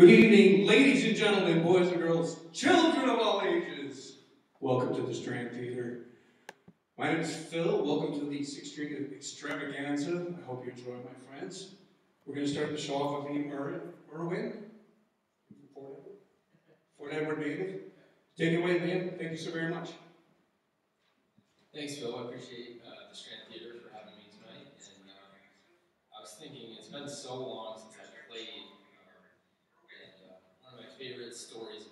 Good evening, ladies and gentlemen, boys and girls, children of all ages. Welcome to the Strand Theater. My name is Phil. Welcome to the Six String Extravaganza. I hope you enjoy, my friends. We're going to start the show off with Liam Ir- Irwin. Fort Edward? Fort Edward native. Take it away, Liam. Thank you so very much. Thanks, Phil. I appreciate uh, the Strand Theater for having me tonight. And uh, I was thinking, it's been so long since I played. Uh, and uh, one of my favorite stories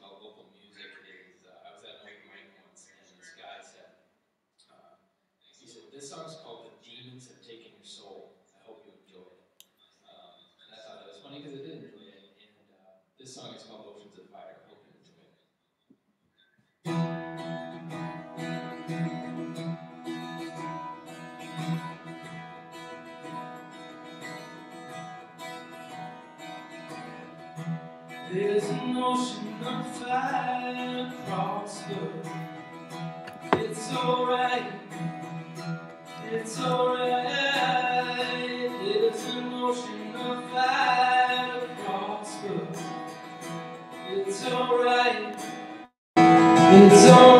ocean fire across the It's alright, it's alright. There's an ocean of fire across the It's alright, it's alright.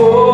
For.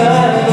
fire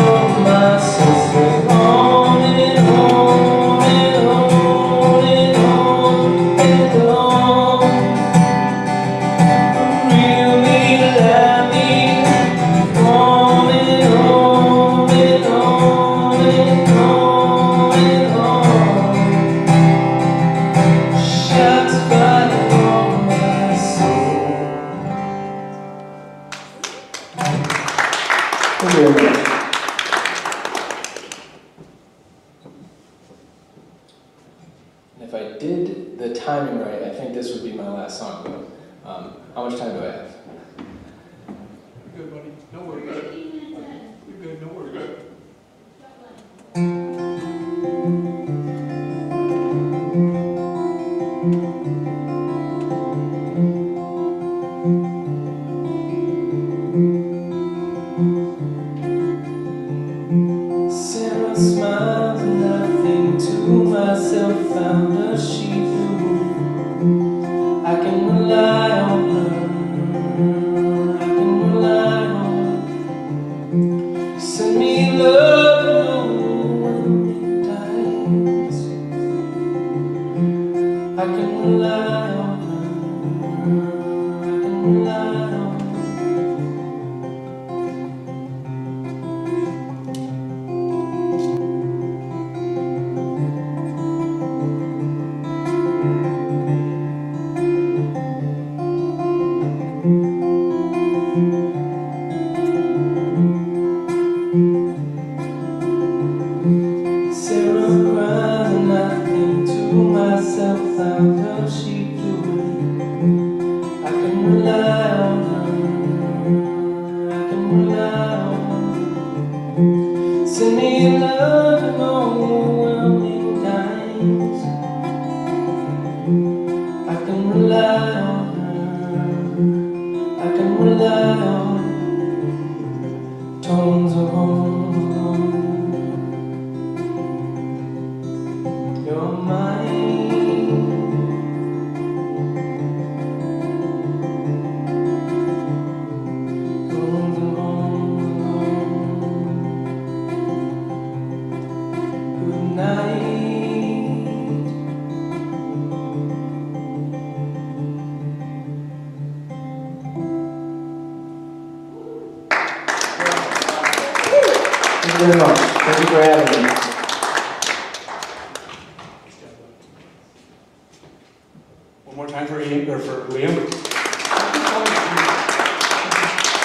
for Liam.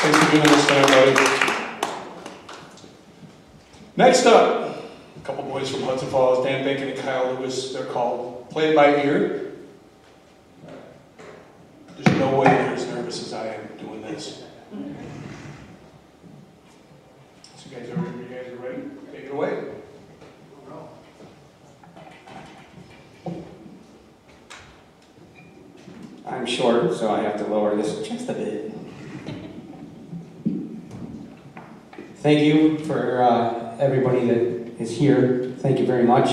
Thanks for doing this tonight, buddy. Next up, a couple boys from Hudson Falls, Dan Bacon and Kyle Lewis, they're called Play It By Ear. thank you for uh, everybody that is here. Thank you very much.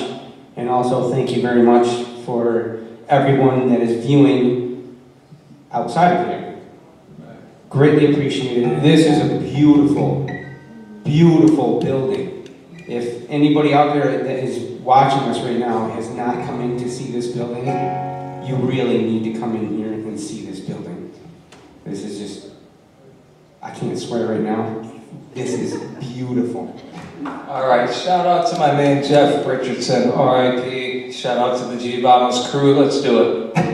And also thank you very much for everyone that is viewing outside of here. Greatly appreciated. This is a beautiful, beautiful building. If anybody out there that is watching us right now has not come in to see this building, you really need to come in here and see this building. This is just, I can't swear right now, this is beautiful. All right, shout out to my man Jeff Richardson, RIP. Shout out to the G Bombers crew. Let's do it.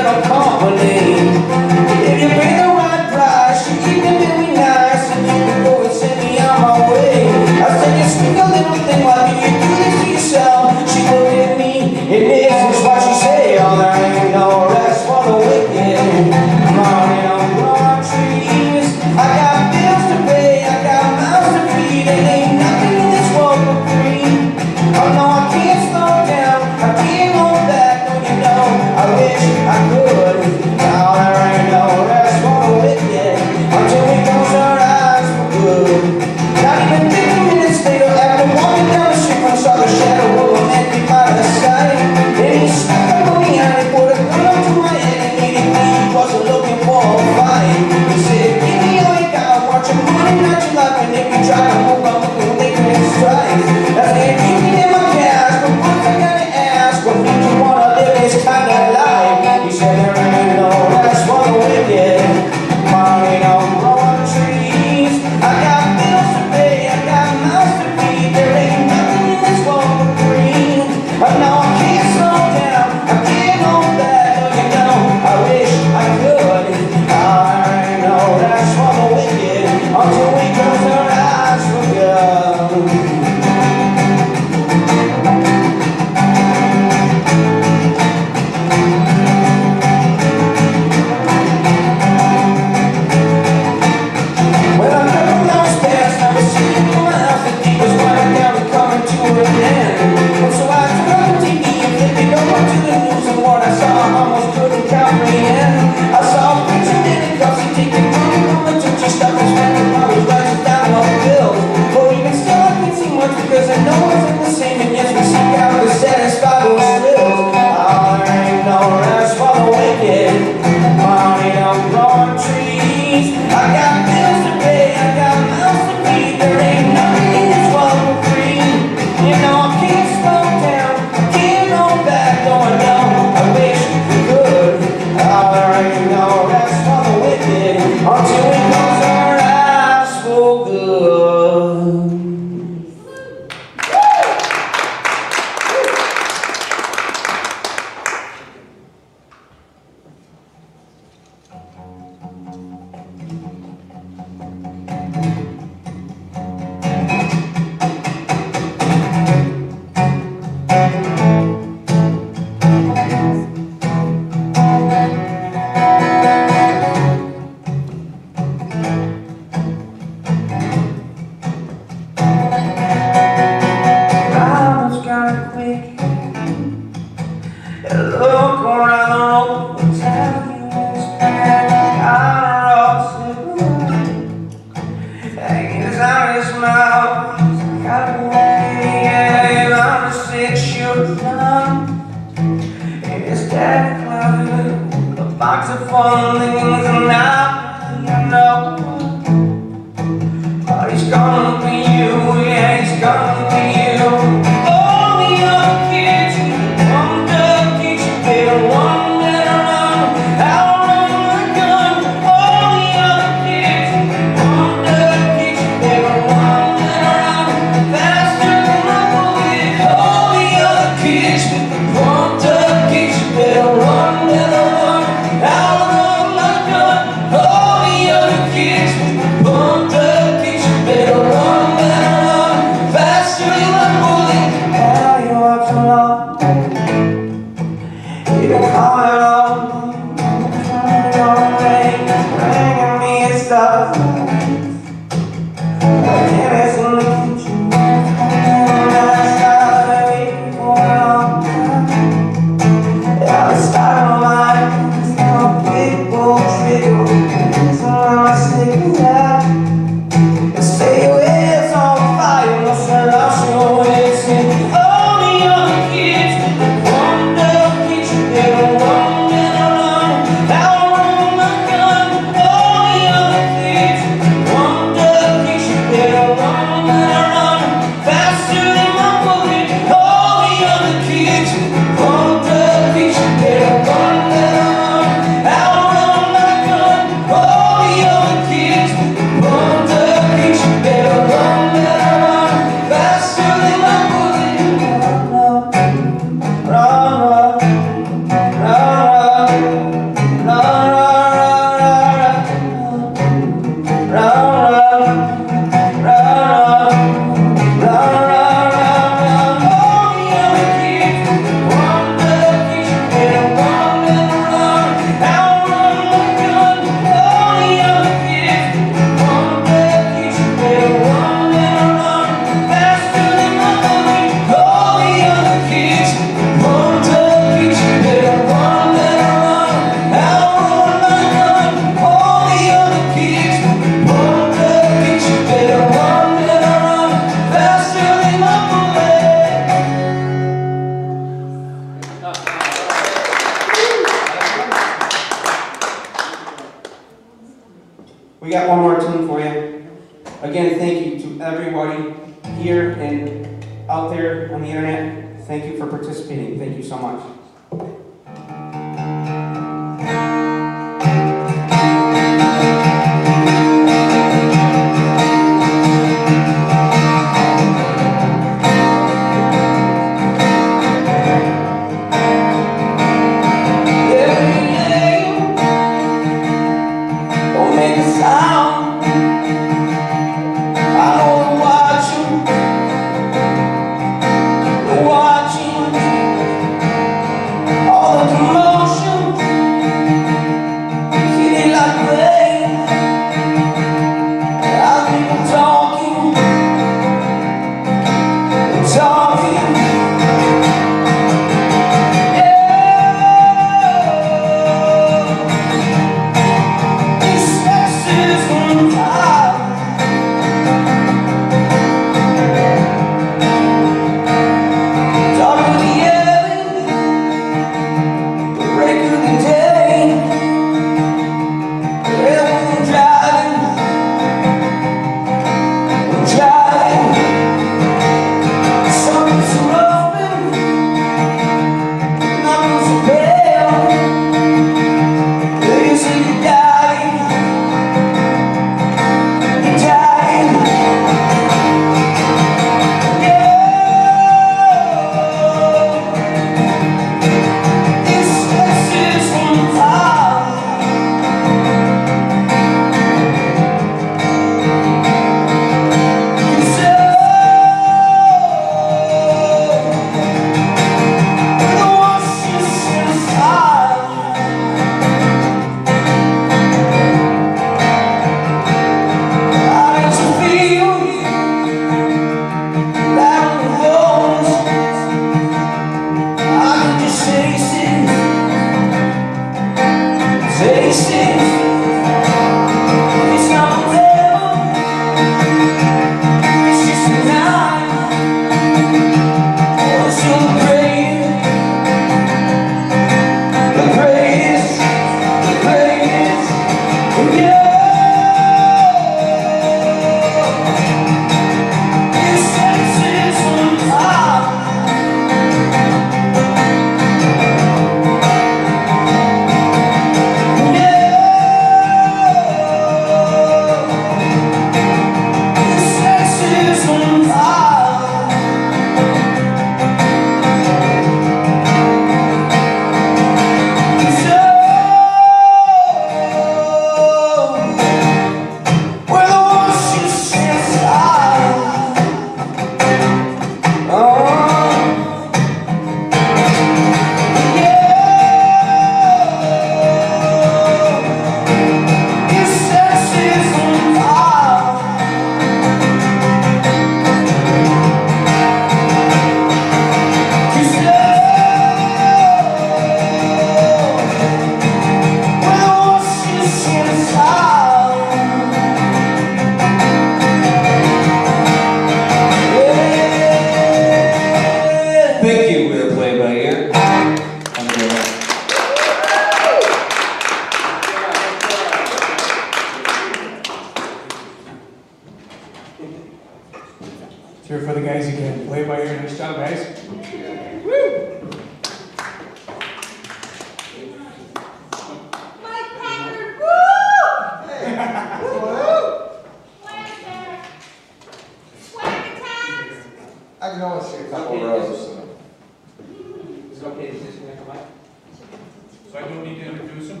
I don't need to introduce him?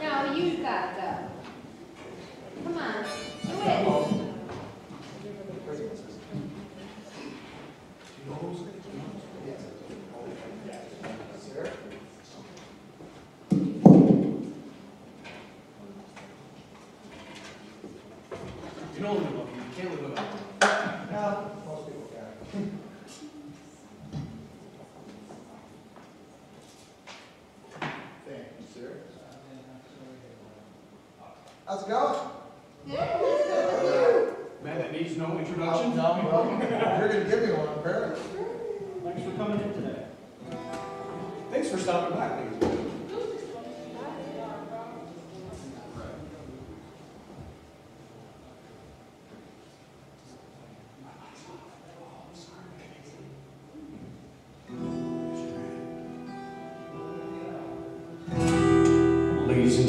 now you've got to. Come on. How's it going?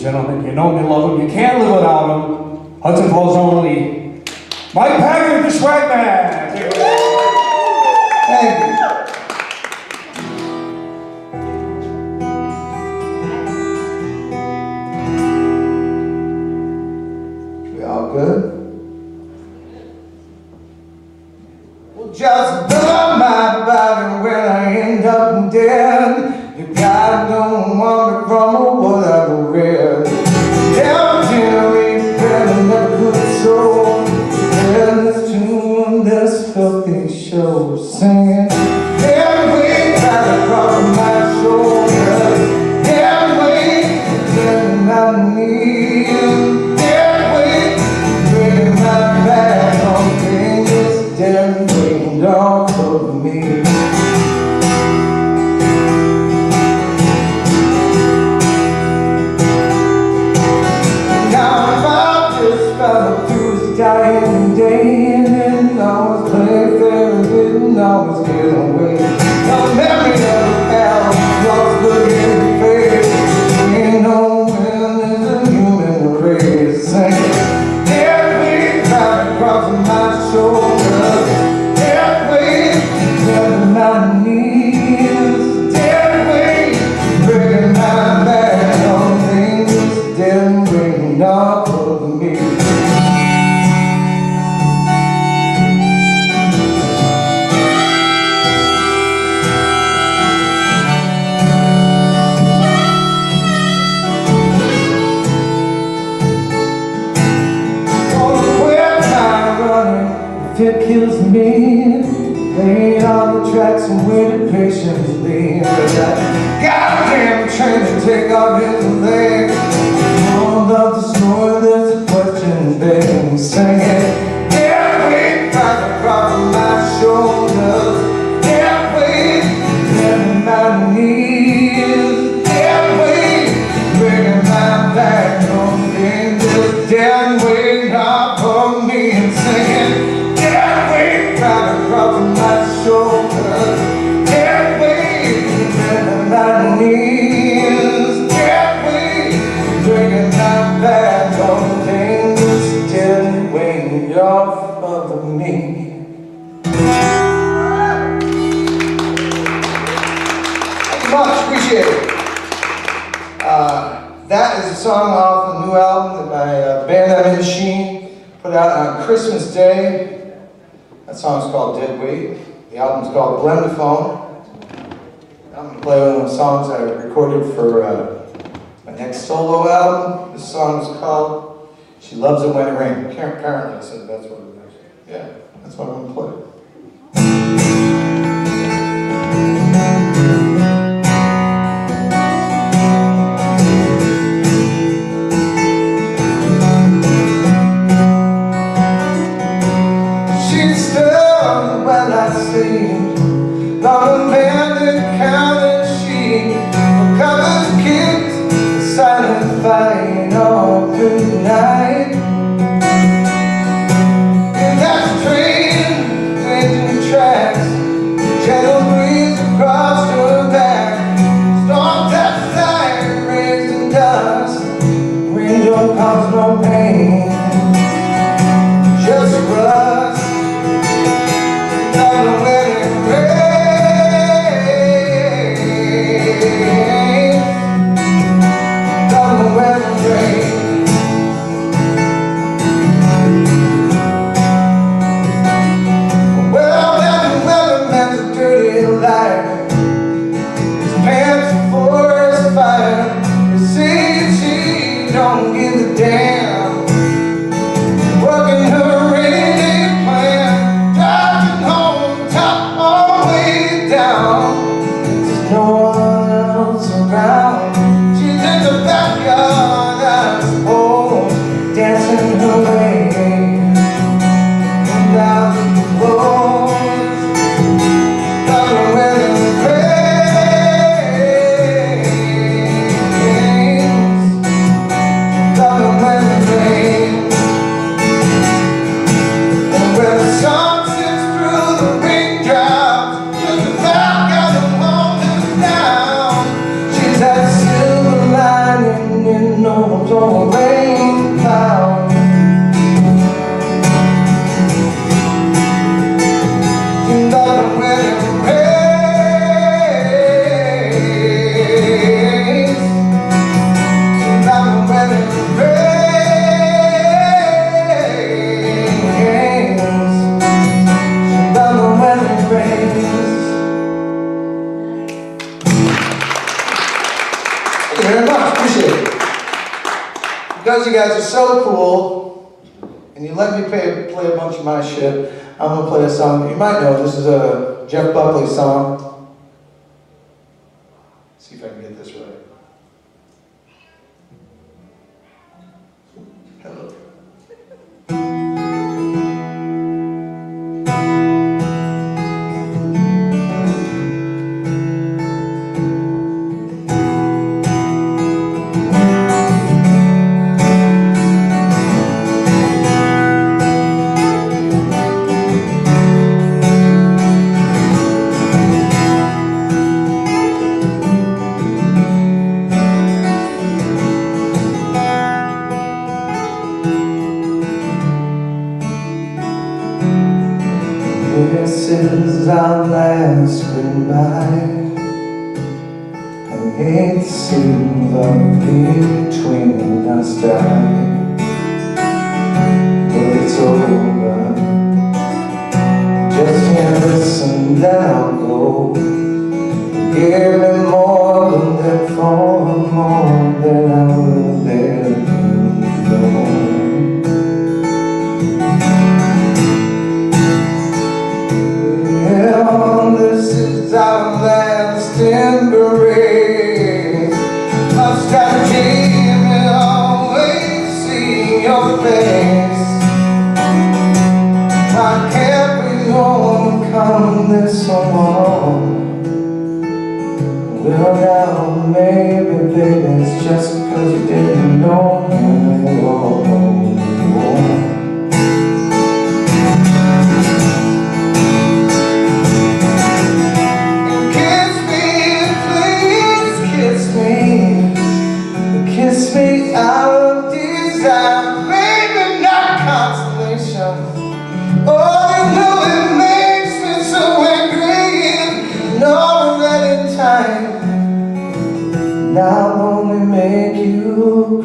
gentlemen. You know me, love him. You can't live without him. Hudson Falls only. Mike Packard, the swag man. it kills me. Laying on the tracks and waiting patiently. For that goddamn train to take off his legs All about the story there's a question baby, say. it that on Christmas Day. That song's called Did We? The album's called Blendophone. I'm going to play one of the songs I recorded for uh, my next solo album. This song is called She Loves It When It Rains. Apparently, so that's what it is. Yeah, that's what I'm going to play.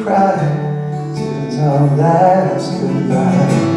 cry till our last goodbye.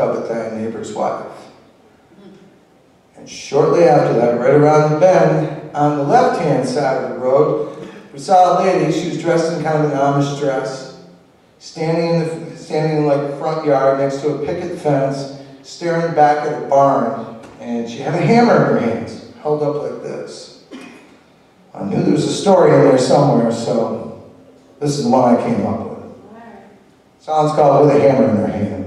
covet thy neighbor's wife. And shortly after that, right around the bend, on the left-hand side of the road, we saw a lady, she was dressed in kind of an Amish dress, standing in, the, standing in like the front yard next to a picket fence, staring back at a barn, and she had a hammer in her hands, held up like this. I knew there was a story in there somewhere, so this is the one I came up with. Sounds called With a Hammer in Her Hand.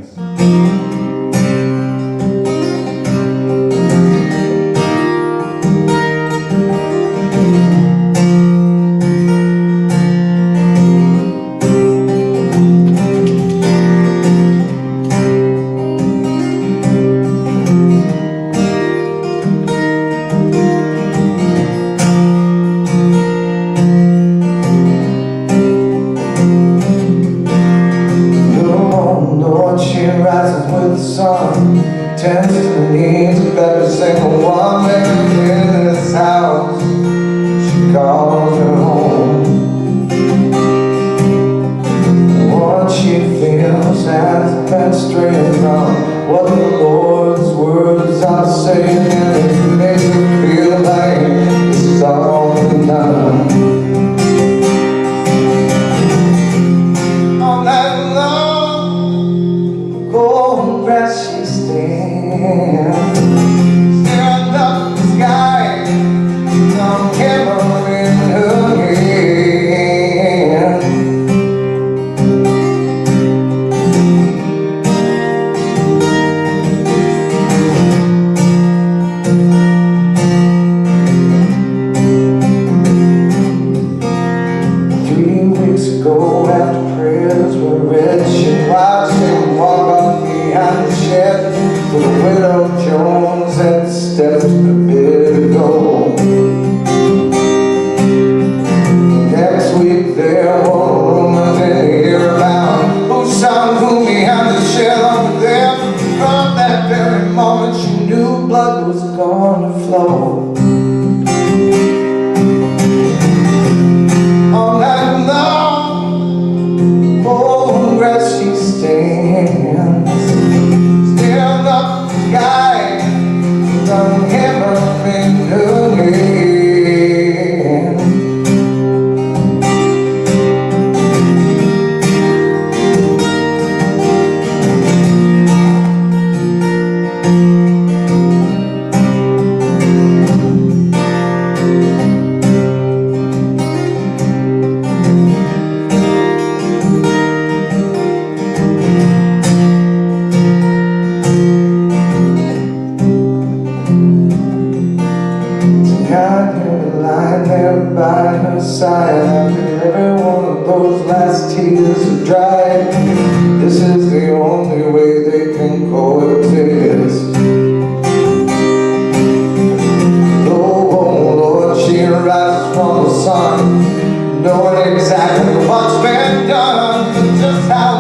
Knowing exactly what's been done just how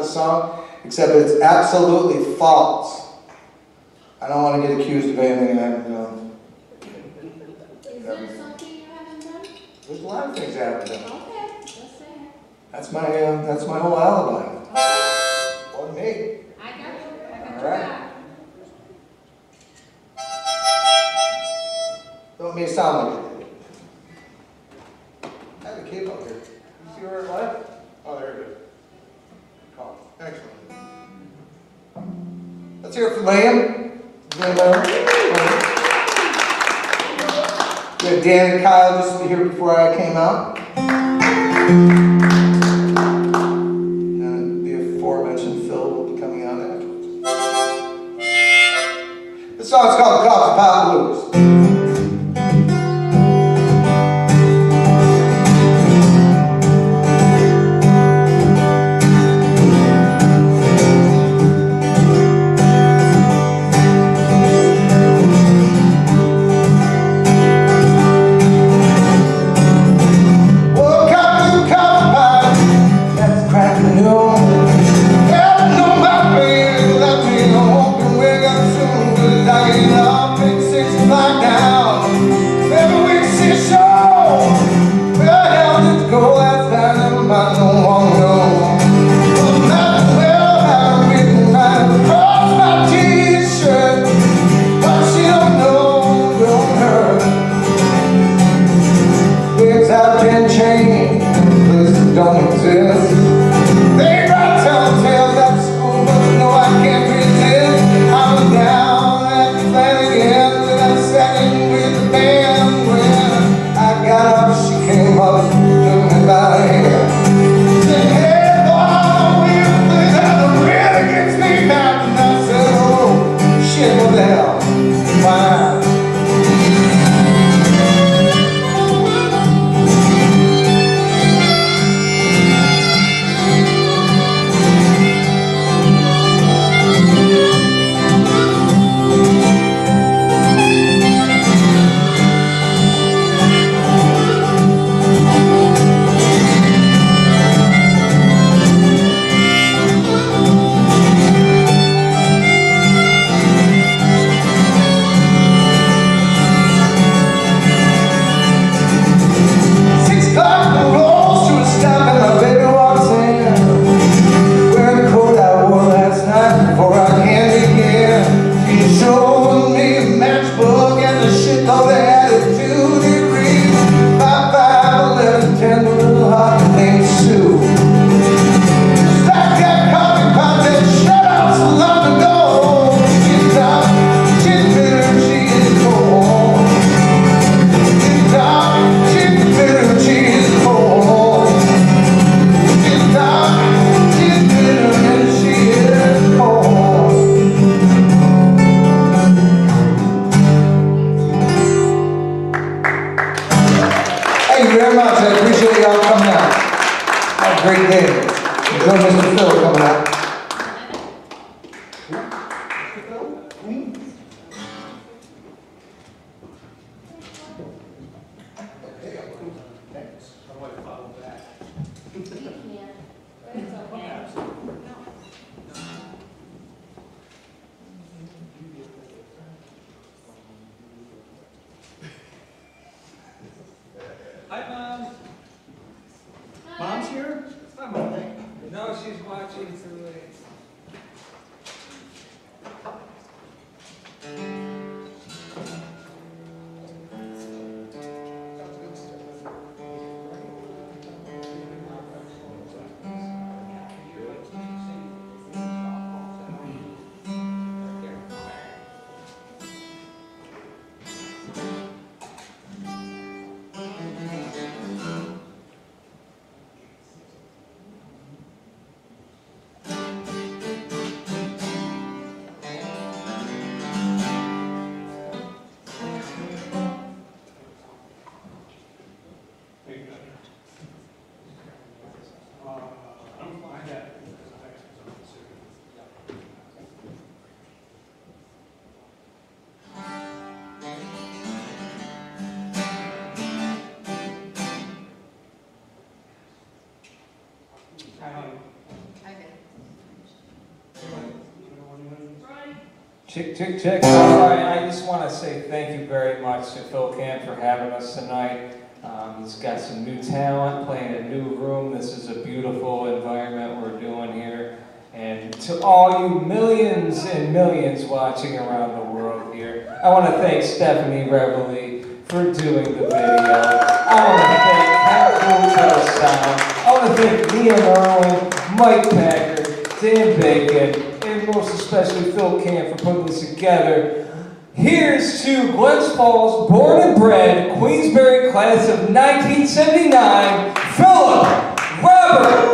the song, except it's absolutely false. I don't want to get accused of anything I haven't done. Is there something you haven't done? There's a lot of things I haven't done. Okay. That's my, uh, that's my whole alibi. Okay. Or me. I got you. I got All right. Don't mean sound like it. I have a cape up here. You see where it went? Oh, there it is. Excellent. Let's hear it Liam. Lamb. Lamb. We had Dan and Kyle just here before I came out. And the aforementioned Phil will be coming out afterwards. The song's called The Coffee Pot Blues. Chick, chick, chick. All right, I just want to say thank you very much to Phil Camp for having us tonight. Um, he's got some new talent, playing a new room. This is a beautiful environment we're doing here. And to all you millions and millions watching around the world here, I want to thank Stephanie Reveille for doing the video. I want to thank Cat Hotel Sound. I want to thank Liam Irwin, Mike Packard, Dan Bacon, especially Phil Camp for putting this together. Here's to Glens Falls, born and bred, Queensbury class of 1979, Philip Robert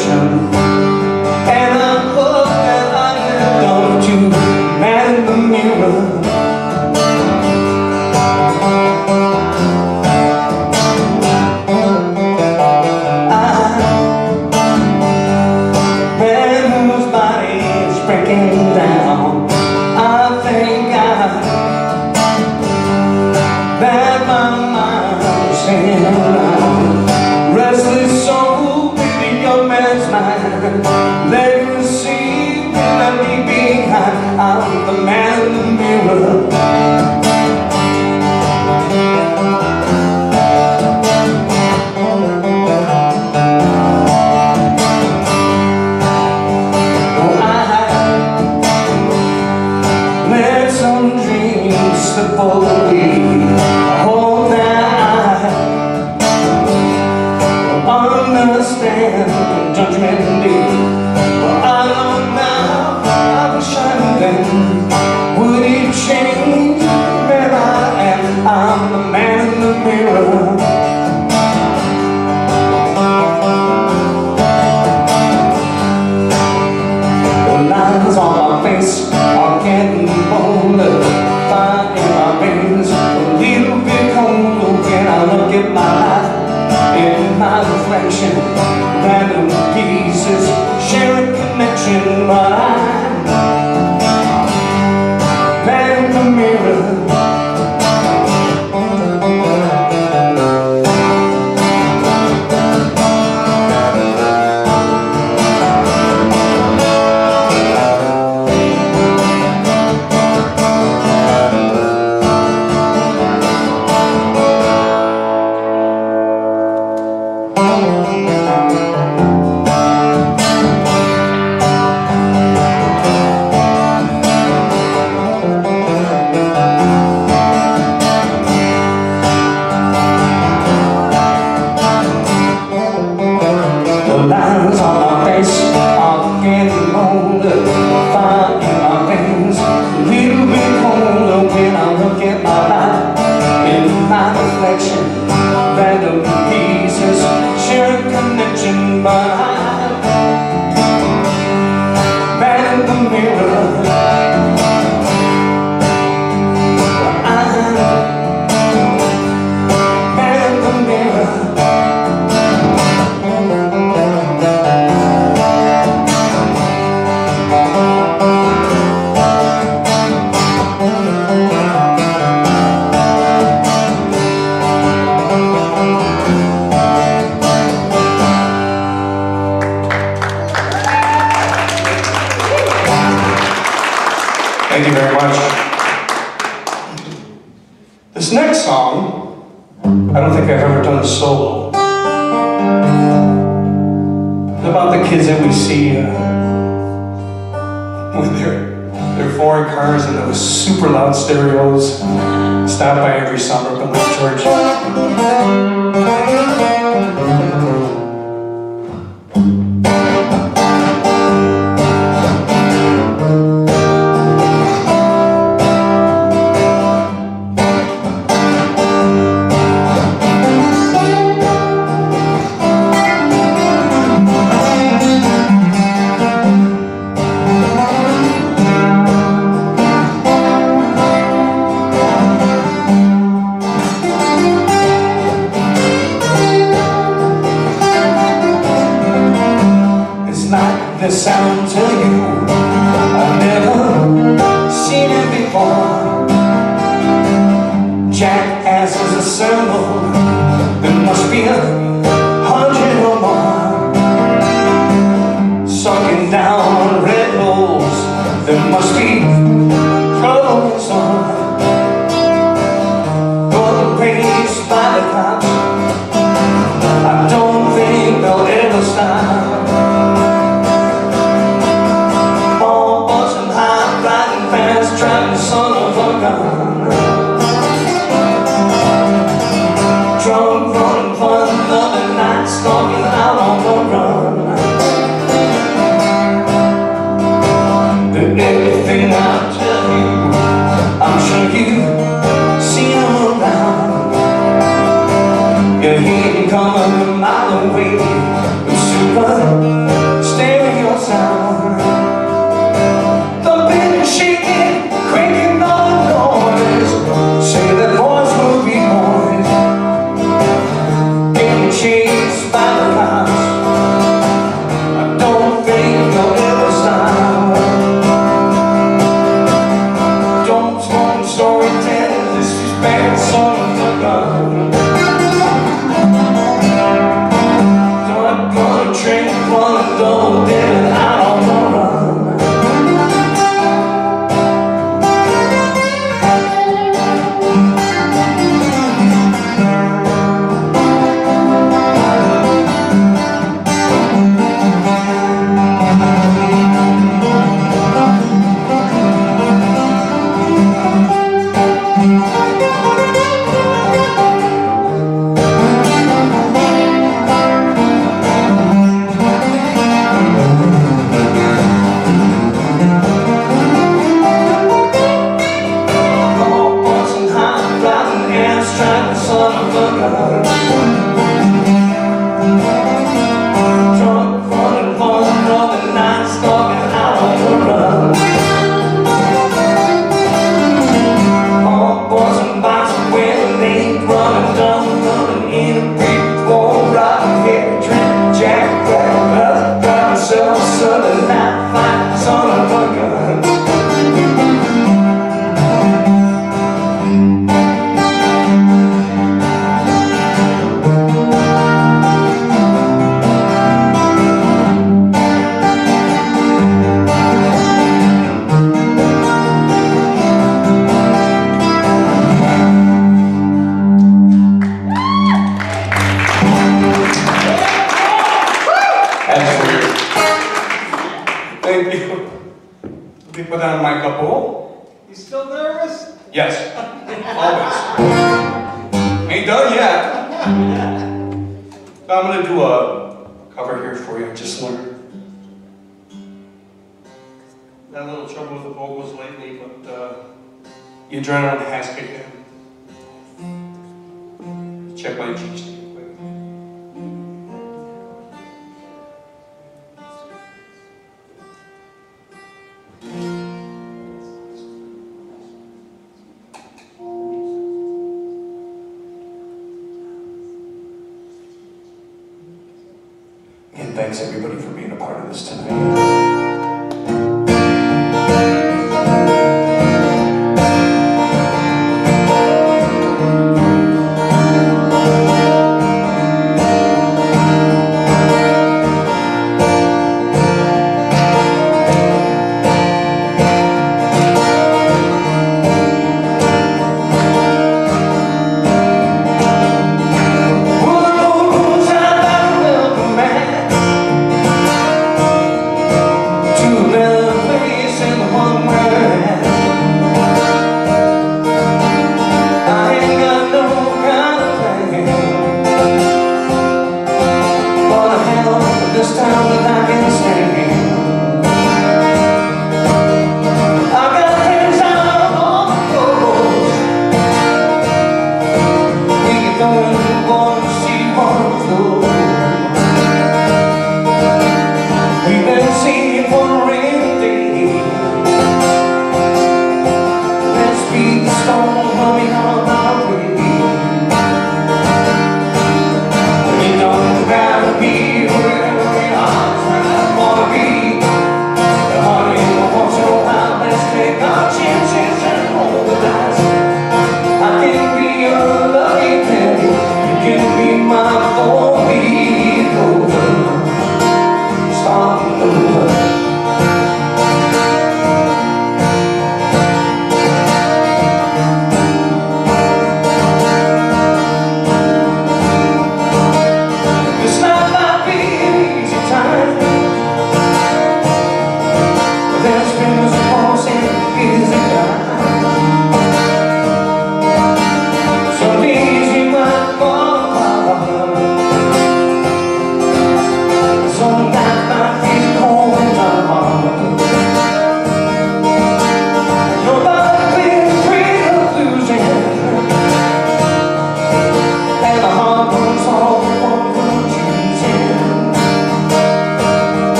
reflection